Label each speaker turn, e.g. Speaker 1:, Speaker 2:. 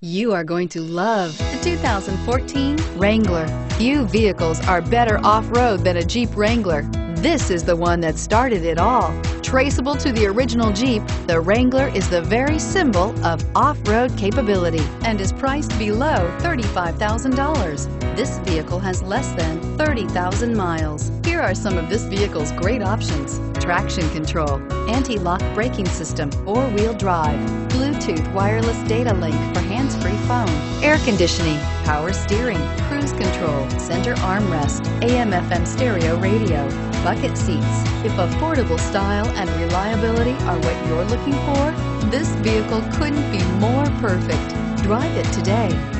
Speaker 1: You are going to love the 2014 Wrangler. Few vehicles are better off-road than a Jeep Wrangler. This is the one that started it all. Traceable to the original Jeep, the Wrangler is the very symbol of off-road capability and is priced below $35,000. This vehicle has less than 30,000 miles. Here are some of this vehicle's great options. Traction control, anti-lock braking system, four-wheel drive, Bluetooth wireless data link for hands-free phone, air conditioning, power steering, cruise control, center armrest, AM FM stereo radio, bucket seats. If affordable style and reliability are what you're looking for, this vehicle couldn't be more perfect. Drive it today.